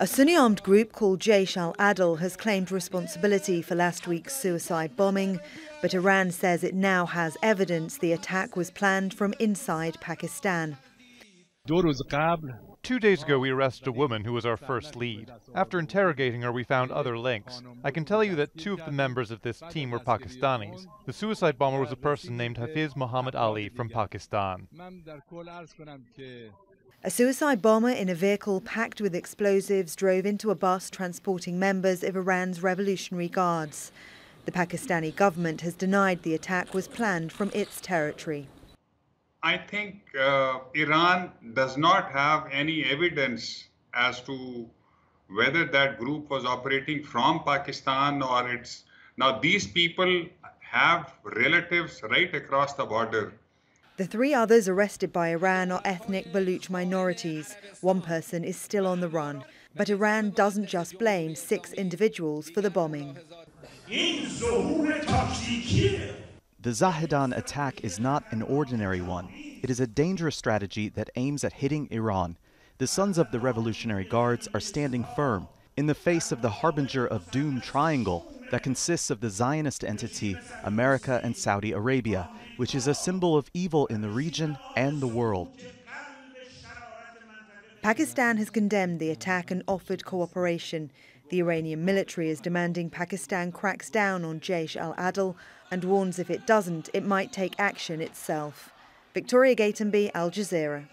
A Sunni armed group called Jaish al Adl has claimed responsibility for last week's suicide bombing, but Iran says it now has evidence the attack was planned from inside Pakistan. Two days ago, we arrested a woman who was our first lead. After interrogating her, we found other links. I can tell you that two of the members of this team were Pakistanis. The suicide bomber was a person named Hafiz Muhammad Ali from Pakistan. A suicide bomber in a vehicle packed with explosives drove into a bus transporting members of Iran's Revolutionary Guards. The Pakistani government has denied the attack was planned from its territory. I think uh, Iran does not have any evidence as to whether that group was operating from Pakistan or it's. Now, these people have relatives right across the border. The three others arrested by Iran are ethnic Baluch minorities. One person is still on the run. But Iran doesn't just blame six individuals for the bombing. The Zahedan attack is not an ordinary one. It is a dangerous strategy that aims at hitting Iran. The sons of the Revolutionary Guards are standing firm in the face of the harbinger of doom triangle that consists of the Zionist entity, America and Saudi Arabia, which is a symbol of evil in the region and the world. Pakistan has condemned the attack and offered cooperation. The Iranian military is demanding Pakistan cracks down on Jaish al Adl and warns if it doesn't, it might take action itself. Victoria Gatenby, Al Jazeera.